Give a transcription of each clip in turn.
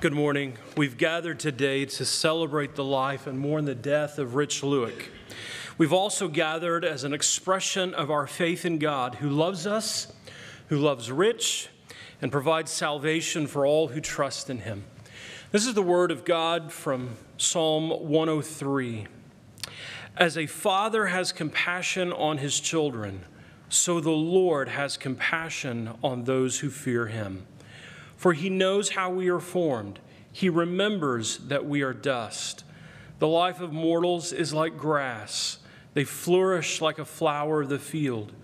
Good morning. We've gathered today to celebrate the life and mourn the death of Rich Luick. We've also gathered as an expression of our faith in God who loves us, who loves Rich, and provides salvation for all who trust in him. This is the word of God from Psalm 103. As a father has compassion on his children, so the Lord has compassion on those who fear him. For he knows how we are formed. He remembers that we are dust. The life of mortals is like grass, they flourish like a flower of the field.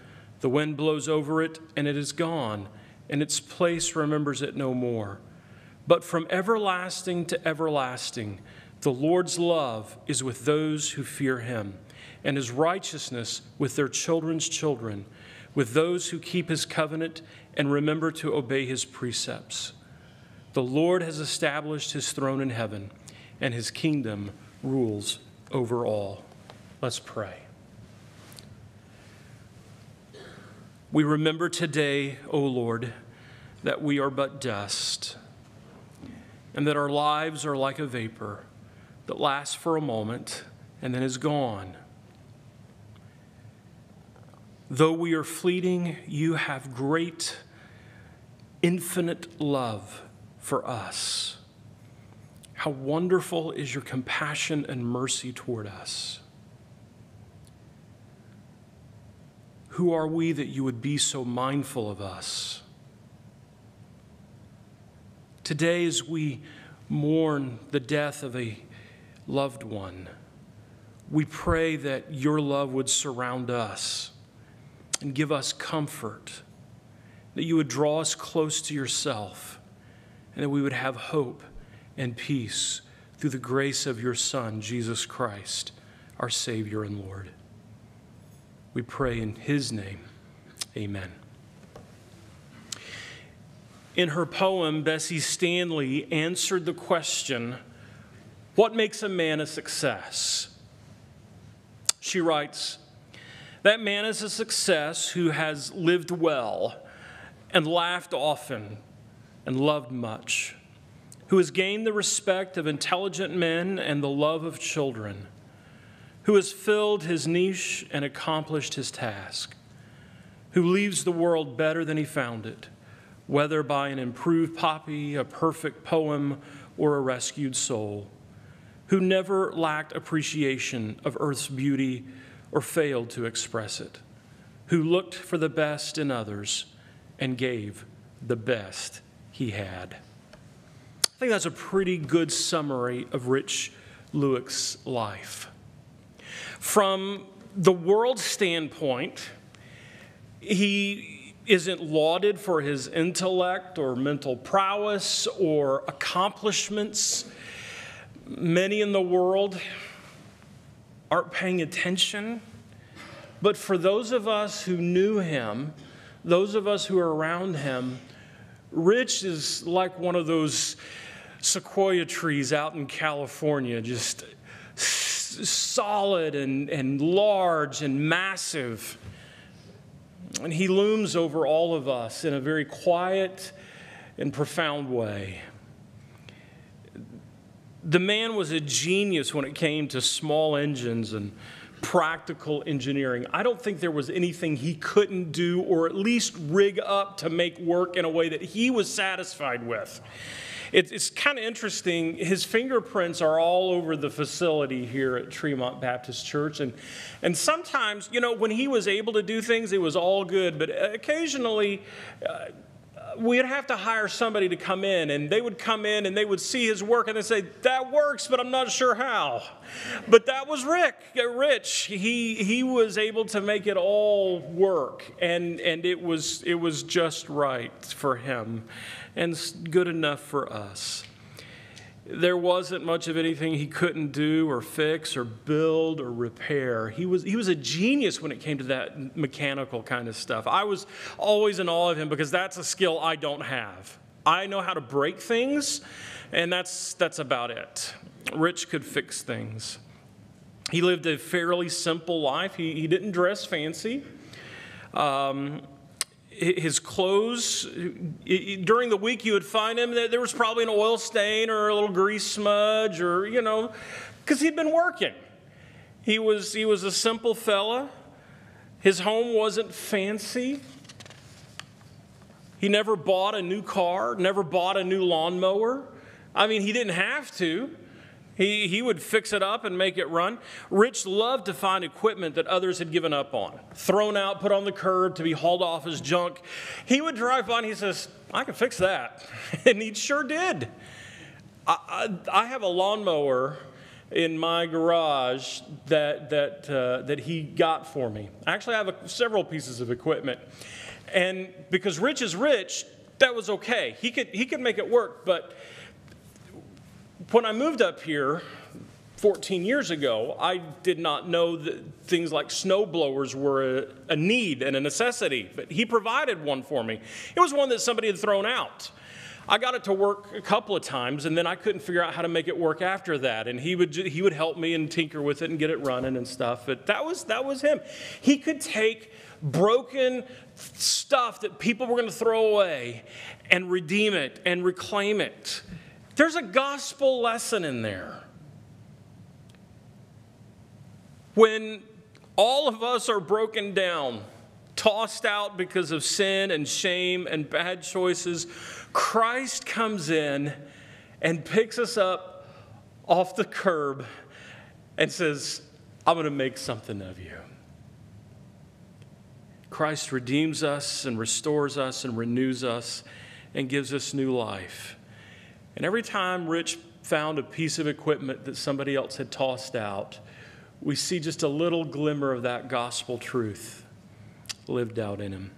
The wind blows over it, and it is gone, and its place remembers it no more. But from everlasting to everlasting, the Lord's love is with those who fear him, and his righteousness with their children's children, with those who keep his covenant and remember to obey his precepts. The Lord has established his throne in heaven, and his kingdom rules over all. Let's pray. We remember today, O Lord, that we are but dust, and that our lives are like a vapor that lasts for a moment and then is gone. Though we are fleeting, you have great, infinite love for us. How wonderful is your compassion and mercy toward us. Who are we that you would be so mindful of us? Today, as we mourn the death of a loved one, we pray that your love would surround us and give us comfort, that you would draw us close to yourself, and that we would have hope and peace through the grace of your Son, Jesus Christ, our Savior and Lord. We pray in his name. Amen. In her poem, Bessie Stanley answered the question What makes a man a success? She writes, That man is a success who has lived well and laughed often and loved much, who has gained the respect of intelligent men and the love of children, who has filled his niche and accomplished his task, who leaves the world better than he found it, whether by an improved poppy, a perfect poem, or a rescued soul, who never lacked appreciation of earth's beauty or failed to express it, who looked for the best in others and gave the best he had. I think that's a pretty good summary of Rich Luick's life. From the world standpoint, he isn't lauded for his intellect or mental prowess or accomplishments. Many in the world aren't paying attention. But for those of us who knew him, those of us who are around him, Rich is like one of those sequoia trees out in California, just solid and, and large and massive. And he looms over all of us in a very quiet and profound way. The man was a genius when it came to small engines and practical engineering. I don't think there was anything he couldn't do or at least rig up to make work in a way that he was satisfied with. It's, kind of interesting. His fingerprints are all over the facility here at Tremont Baptist Church. And, and sometimes, you know, when he was able to do things, it was all good. But occasionally, uh, we'd have to hire somebody to come in, and they would come in and they would see his work and they say, "That works, but I'm not sure how." But that was Rick, uh, Rich. He he was able to make it all work, and and it was it was just right for him, and good enough for us there wasn't much of anything he couldn't do or fix or build or repair. He was, he was a genius when it came to that mechanical kind of stuff. I was always in awe of him because that's a skill I don't have. I know how to break things, and that's, that's about it. Rich could fix things. He lived a fairly simple life. He, he didn't dress fancy. Um, his clothes. During the week, you would find him, there was probably an oil stain or a little grease smudge or, you know, because he'd been working. He was, he was a simple fella. His home wasn't fancy. He never bought a new car, never bought a new lawnmower. I mean, he didn't have to. He, he would fix it up and make it run. Rich loved to find equipment that others had given up on, thrown out, put on the curb to be hauled off as junk. He would drive by and he says, I can fix that. And he sure did. I, I, I have a lawnmower in my garage that, that, uh, that he got for me. Actually, I have a, several pieces of equipment. And because Rich is rich, that was okay. He could, he could make it work, but when I moved up here 14 years ago, I did not know that things like snow blowers were a, a, need and a necessity, but he provided one for me. It was one that somebody had thrown out. I got it to work a couple of times, and then I couldn't figure out how to make it work after that. And he would he would help me and tinker with it and get it running and stuff. But that was that was him. He could take broken stuff that people were going to throw away and redeem it and reclaim it there's a gospel lesson in there. When all of us are broken down, tossed out because of sin and shame and bad choices, Christ comes in and picks us up off the curb and says, I'm going to make something of you. Christ redeems us and restores us and renews us and gives us new life. And every time Rich found a piece of equipment that somebody else had tossed out, we see just a little glimmer of that gospel truth lived out in him.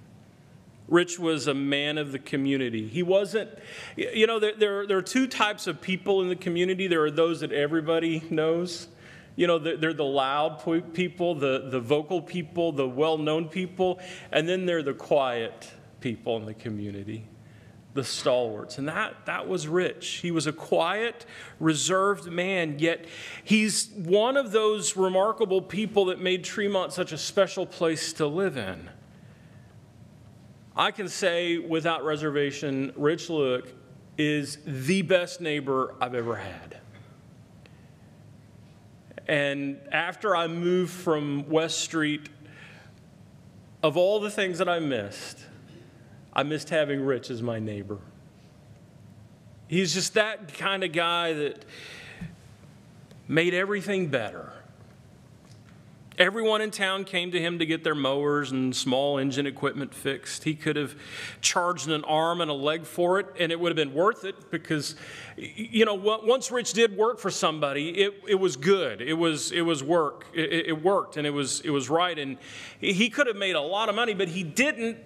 Rich was a man of the community. He wasn't, you know, there, there, there, are two types of people in the community. There are those that everybody knows. You know, they're, they're the loud people, the, the vocal people, the well known people, and then they're the quiet people in the community the stalwarts. And that, that was Rich. He was a quiet, reserved man, yet he's one of those remarkable people that made Tremont such a special place to live in. I can say without reservation, Rich Luick is the best neighbor I've ever had. And after I moved from West Street, of all the things that I missed, I missed having Rich as my neighbor. He's just that kind of guy that made everything better. Everyone in town came to him to get their mowers and small engine equipment fixed. He could have charged an arm and a leg for it, and it would have been worth it because, you know, once Rich did work for somebody, it, it was good. It was, it was work. It, it worked, and it was, it was right. And he could have made a lot of money, but he didn't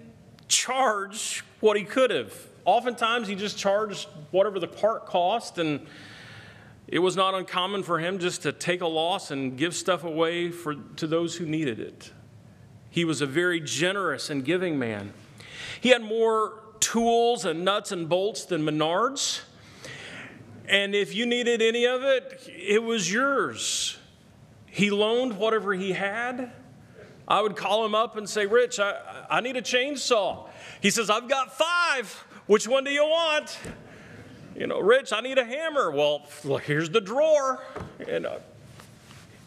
charge what he could have. Oftentimes, he just charged whatever the part cost, and it was not uncommon for him just to take a loss and give stuff away for, to those who needed it. He was a very generous and giving man. He had more tools and nuts and bolts than Menards. And if you needed any of it, it was yours. He loaned whatever he had. I would call him up and say, Rich, I, I need a chainsaw. He says, I've got five. Which one do you want? You know, Rich, I need a hammer. Well, here's the drawer. And uh,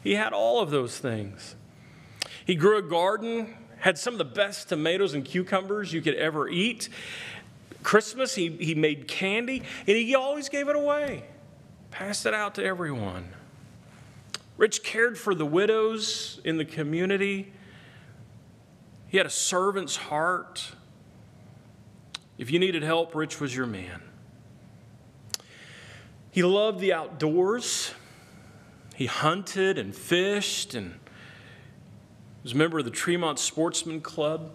he had all of those things. He grew a garden, had some of the best tomatoes and cucumbers you could ever eat. Christmas, he, he made candy, and he always gave it away, passed it out to everyone. Rich cared for the widows in the community. He had a servant's heart. If you needed help, Rich was your man. He loved the outdoors. He hunted and fished and was a member of the Tremont Sportsman Club.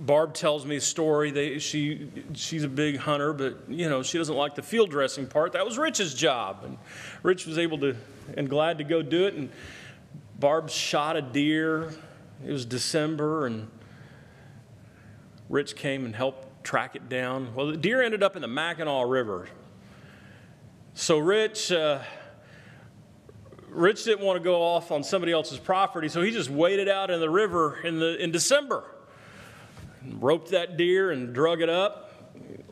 Barb tells me a story. They, she, she's a big hunter, but you know she doesn't like the field dressing part. That was Rich's job, and Rich was able to and glad to go do it. And Barb shot a deer, it was December, and Rich came and helped track it down. Well, the deer ended up in the Mackinaw River. So Rich, uh, Rich didn't want to go off on somebody else's property, so he just waited out in the river in, the, in December. roped that deer and drug it up.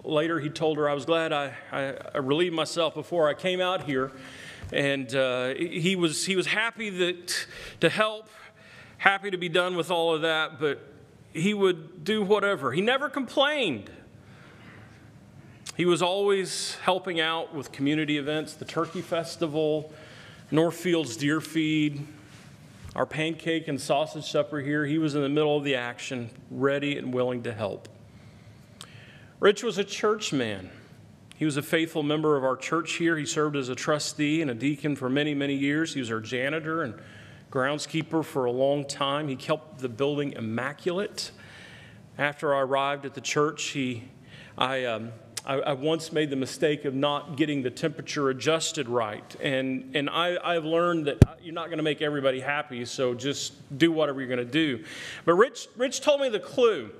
Later, he told her, I was glad I, I, I relieved myself before I came out here. And uh, he, was, he was happy that, to help, happy to be done with all of that, but he would do whatever. He never complained. He was always helping out with community events, the Turkey Festival, Northfield's Deer Feed, our pancake and sausage supper here. He was in the middle of the action, ready and willing to help. Rich was a church man. He was a faithful member of our church here. He served as a trustee and a deacon for many, many years. He was our janitor and groundskeeper for a long time. He kept the building immaculate. After I arrived at the church, he, I, um, I, I, once made the mistake of not getting the temperature adjusted right. And, and I, I've learned that you're not going to make everybody happy, so just do whatever you're going to do. But Rich, Rich told me the clue.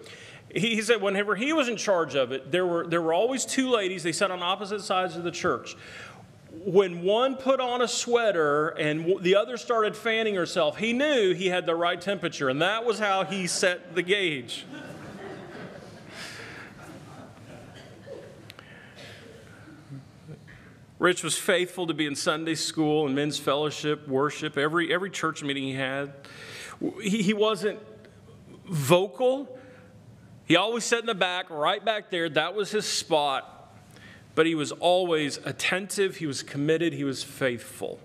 He, said whenever he was in charge of it, there were, there were always two ladies. They sat on opposite sides of the church when one put on a sweater and the other started fanning herself, he knew he had the right temperature, and that was how he set the gauge. Rich was faithful to be in Sunday school and men's fellowship, worship, every, every church meeting he had. He, he wasn't vocal. He always sat in the back, right back there. That was his spot. But he was always attentive, he was committed, he was faithful.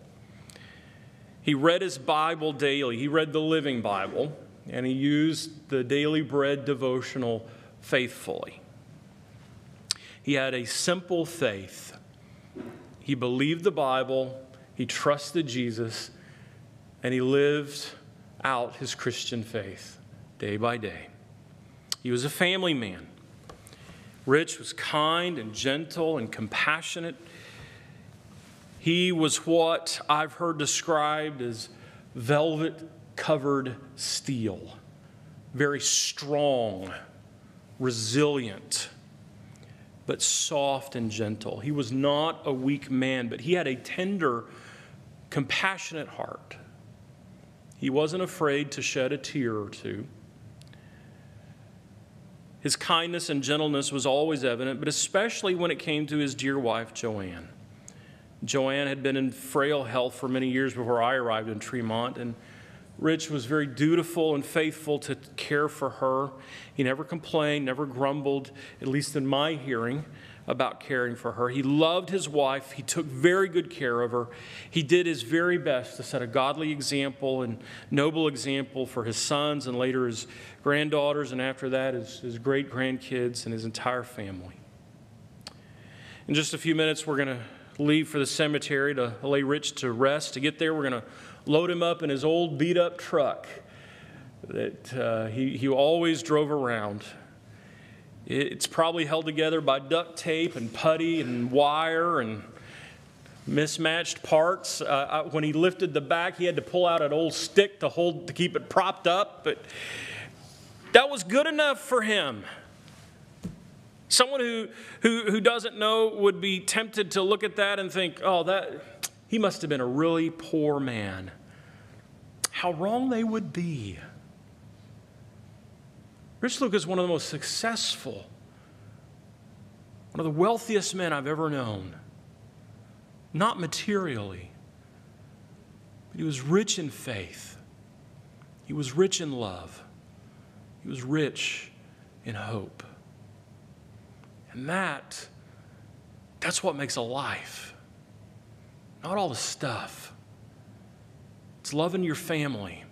He read his Bible daily. He read the Living Bible, and he used the daily bread devotional faithfully. He had a simple faith he believed the Bible, he trusted Jesus, and he lived out his Christian faith day by day. He was a family man. Rich was kind and gentle and compassionate. He was what I've heard described as velvet covered steel, very strong, resilient but soft and gentle. He was not a weak man, but he had a tender, compassionate heart. He wasn't afraid to shed a tear or two. His kindness and gentleness was always evident, but especially when it came to his dear wife, Joanne. Joanne had been in frail health for many years before I arrived in Tremont, and Rich was very dutiful and faithful to care for her. He never complained, never grumbled, at least in my hearing, about caring for her. He loved his wife. He took very good care of her. He did his very best to set a godly example and noble example for his sons and later his granddaughters, and after that, his, his great grandkids and his entire family. In just a few minutes, we're going to leave for the cemetery to lay Rich to rest. To get there, we're going to load him up in his old beat up truck that uh, he, he always drove around. It's probably held together by duct tape and putty and wire and mismatched parts. Uh, when he lifted the back, he had to pull out an old stick to hold to keep it propped up, but that was good enough for him. Someone who, who, who doesn't know would be tempted to look at that and think, oh, that, he must have been a really poor man. How wrong they would be. Rich Luick is one of the most successful, one of the wealthiest men I've ever known. Not materially, but he was rich in faith. He was rich in love. He was rich in hope. And that, that's what makes a life. Not all the stuff. It's loving your family,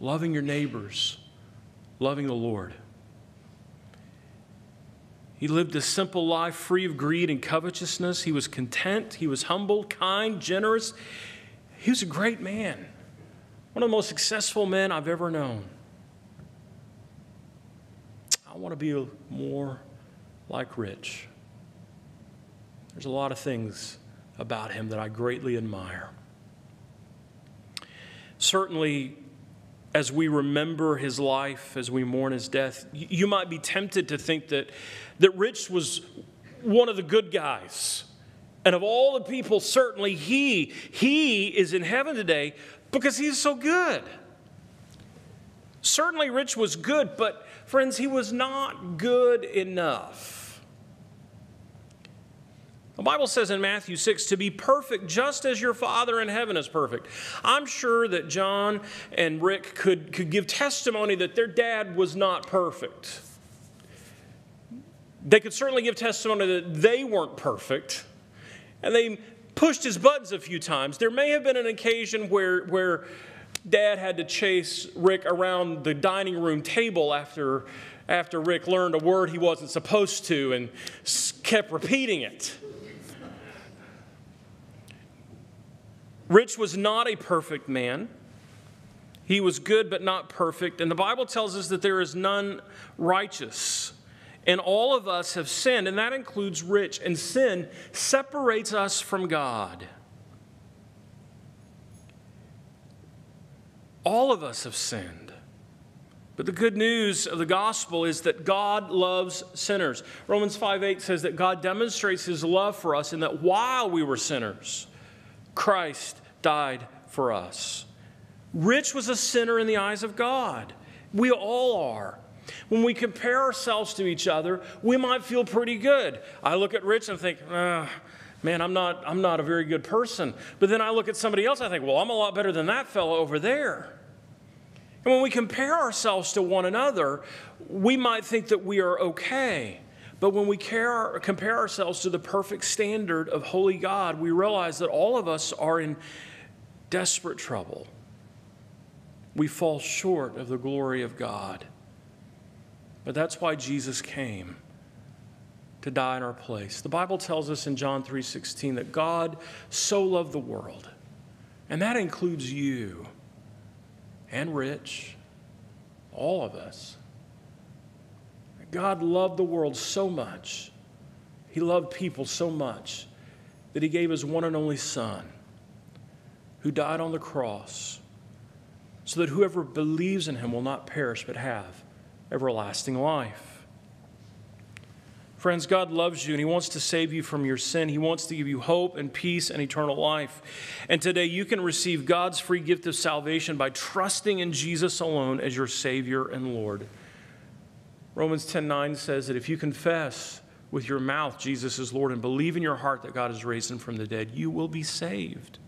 loving your neighbors, loving the Lord. He lived a simple life free of greed and covetousness. He was content. He was humble, kind, generous. He was a great man, one of the most successful men I've ever known. I want to be more like Rich. There's a lot of things about him that I greatly admire. Certainly, as we remember his life, as we mourn his death, you might be tempted to think that, that Rich was one of the good guys. And of all the people, certainly he, he is in heaven today because he's so good. Certainly, Rich was good, but friends, he was not good enough. The Bible says in Matthew 6 to be perfect just as your Father in heaven is perfect. I'm sure that John and Rick could, could give testimony that their dad was not perfect. They could certainly give testimony that they weren't perfect. And they pushed his buttons a few times. There may have been an occasion where, where dad had to chase Rick around the dining room table after, after Rick learned a word he wasn't supposed to and kept repeating it. Rich was not a perfect man. He was good but not perfect. And the Bible tells us that there is none righteous. And all of us have sinned, and that includes rich. And sin separates us from God. All of us have sinned. But the good news of the gospel is that God loves sinners. Romans 5 8 says that God demonstrates his love for us in that while we were sinners, Christ died for us. Rich was a sinner in the eyes of God. We all are. When we compare ourselves to each other, we might feel pretty good. I look at Rich and think, ah, man, I'm not, I'm not a very good person. But then I look at somebody else, I think, well, I'm a lot better than that fellow over there. And when we compare ourselves to one another, we might think that we are okay. But when we care, compare ourselves to the perfect standard of holy God, we realize that all of us are in desperate trouble. We fall short of the glory of God. But that's why Jesus came to die in our place. The Bible tells us in John 3:16 that God so loved the world, and that includes you and Rich, all of us. God loved the world so much. He loved people so much that he gave his one and only son who died on the cross so that whoever believes in him will not perish but have everlasting life. Friends, God loves you and He wants to save you from your sin. He wants to give you hope and peace and eternal life. And today you can receive God's free gift of salvation by trusting in Jesus alone as your Savior and Lord. Romans 10 9 says that if you confess with your mouth Jesus is Lord and believe in your heart that God has raised him from the dead, you will be saved.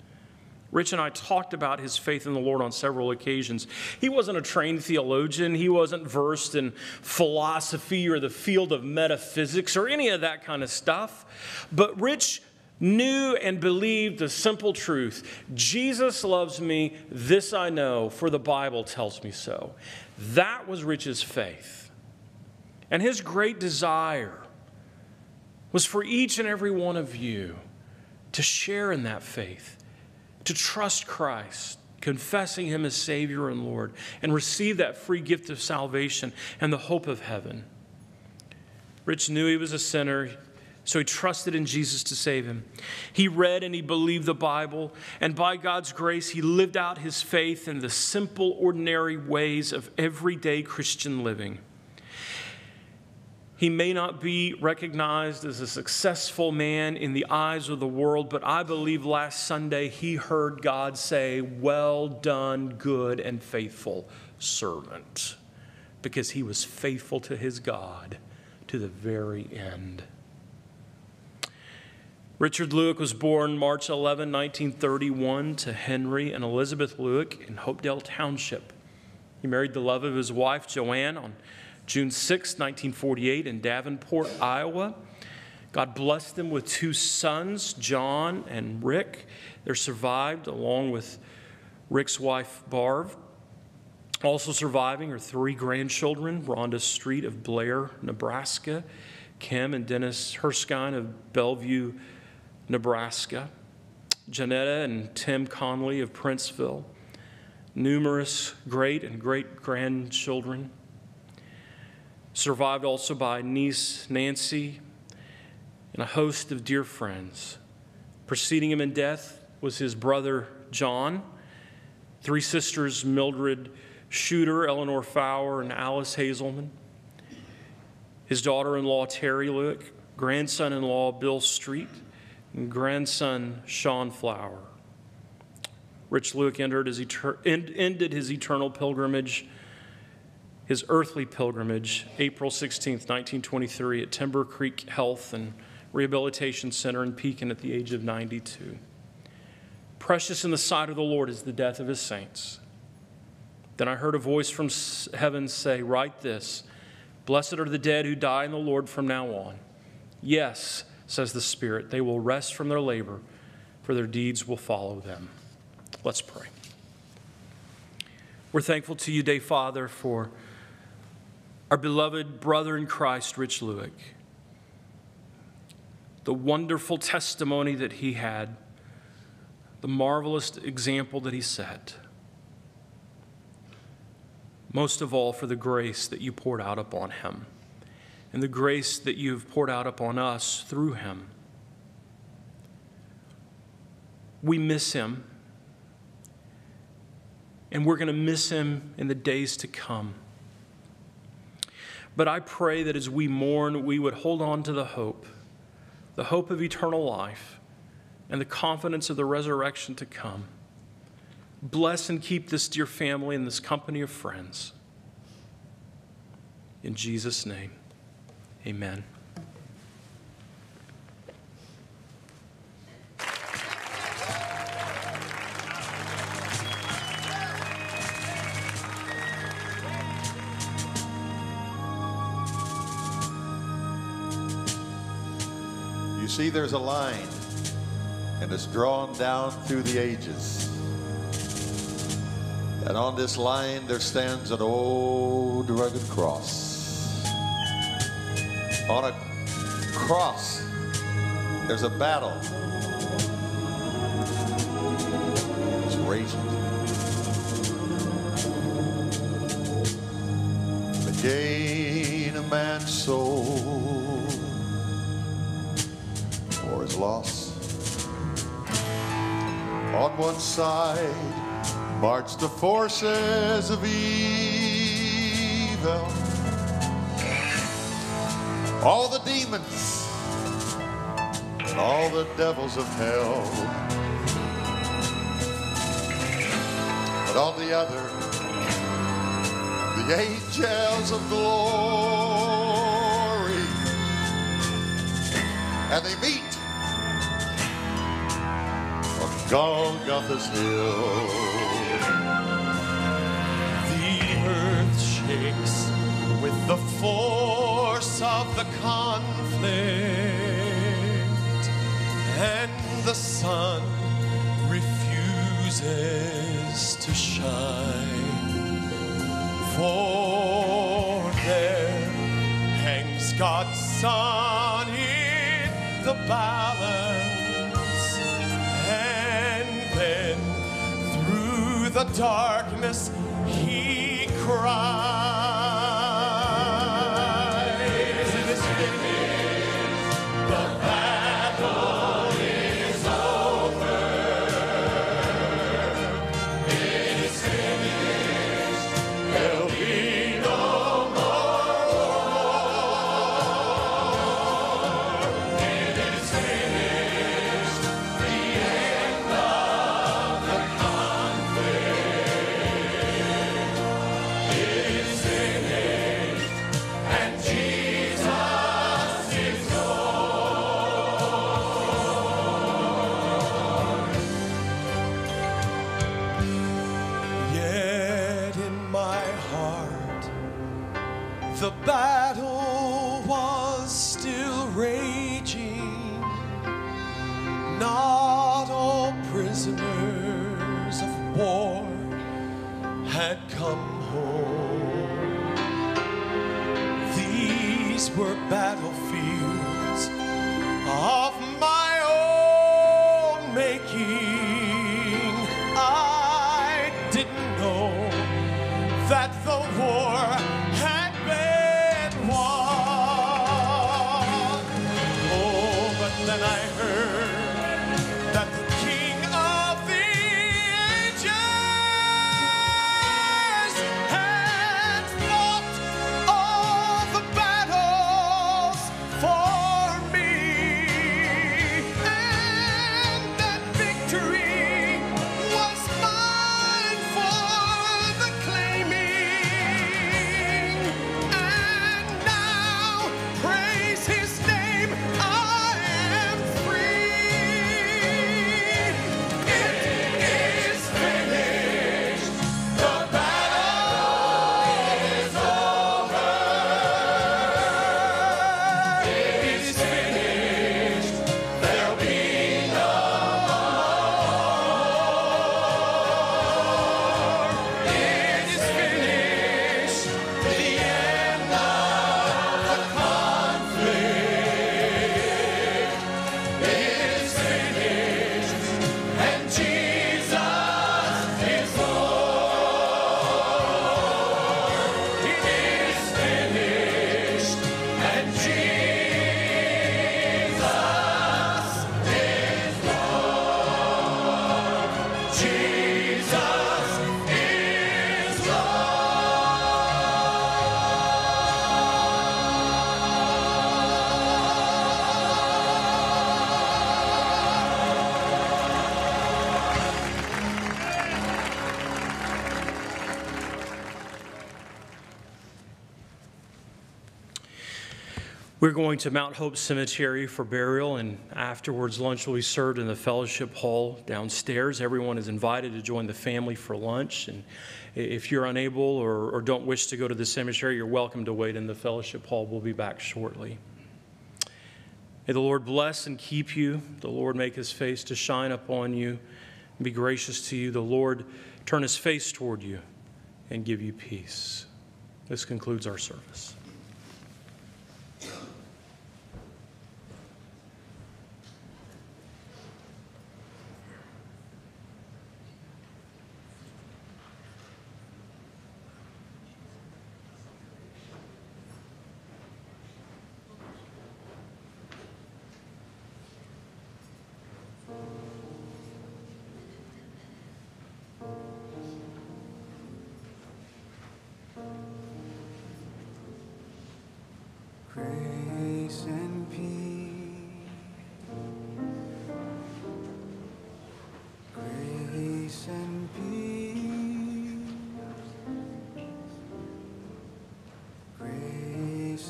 Rich and I talked about his faith in the Lord on several occasions. He wasn't a trained theologian, he wasn't versed in philosophy or the field of metaphysics or any of that kind of stuff. But Rich knew and believed the simple truth Jesus loves me, this I know, for the Bible tells me so. That was Rich's faith. And his great desire was for each and every one of you to share in that faith to trust Christ, confessing Him as Savior and Lord, and receive that free gift of salvation and the hope of heaven. Rich knew he was a sinner, so he trusted in Jesus to save him. He read and he believed the Bible, and by God's grace, he lived out his faith in the simple, ordinary ways of everyday Christian living. He may not be recognized as a successful man in the eyes of the world, but I believe last Sunday he heard God say, Well done, good and faithful servant, because he was faithful to his God to the very end. Richard Luick was born March 11, 1931, to Henry and Elizabeth Luick in Hopedale Township. He married the love of his wife, Joanne, on June 6, 1948, in Davenport, Iowa. God blessed them with two sons, John and Rick. They're survived along with Rick's wife, Barb. Also surviving are three grandchildren Rhonda Street of Blair, Nebraska, Kim and Dennis Herskine of Bellevue, Nebraska, Janetta and Tim Conley of Princeville, numerous great and great grandchildren survived also by niece Nancy and a host of dear friends. Preceding him in death was his brother John, three sisters Mildred Shooter, Eleanor Fowler, and Alice Hazelman, his daughter in law Terry Luick, grandson in law Bill Street, and grandson Sean Flower. Rich Luick entered his ended his eternal pilgrimage his earthly pilgrimage, April 16, 1923, at Timber Creek Health and Rehabilitation Center in Pekin at the age of 92. Precious in the sight of the Lord is the death of his saints. Then I heard a voice from heaven say, Write this Blessed are the dead who die in the Lord from now on. Yes, says the Spirit, they will rest from their labor, for their deeds will follow them. Let's pray. We're thankful to you, day Father, for our beloved brother in Christ, Rich Luick. The wonderful testimony that he had, the marvelous example that he set. Most of all, for the grace that you poured out upon him and the grace that you've poured out upon us through him. We miss him and we're going to miss him in the days to come. But I pray that as we mourn, we would hold on to the hope, the hope of eternal life, and the confidence of the resurrection to come. Bless and keep this dear family and this company of friends. In Jesus' name, amen. See there's a line, and it's drawn down through the ages. And on this line, there stands an old rugged cross. On a cross, there's a battle. It's raging. Gain a man's soul On one side march the forces of evil, all the demons and all the devils of hell. But on the other, the angels of glory, and they meet Golgotha's hill. The earth shakes with the force of the conflict, and the sun refuses to shine. For there hangs God's Son in the balance the darkness he cried. these were battlefields. We're going to Mount Hope Cemetery for burial, and afterwards, lunch will be served in the fellowship hall downstairs. Everyone is invited to join the family for lunch. And if you're unable or, or don't wish to go to the cemetery, you're welcome to wait in the fellowship hall. We'll be back shortly. May the Lord bless and keep you. The Lord make his face to shine upon you and be gracious to you. The Lord turn his face toward you and give you peace. This concludes our service.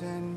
And